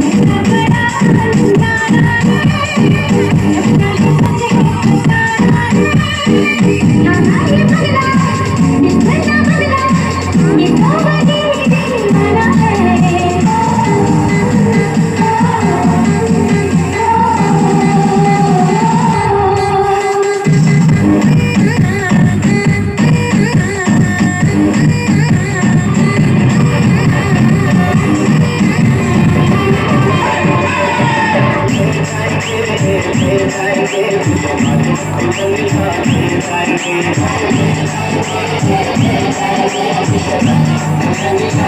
Música Thank you.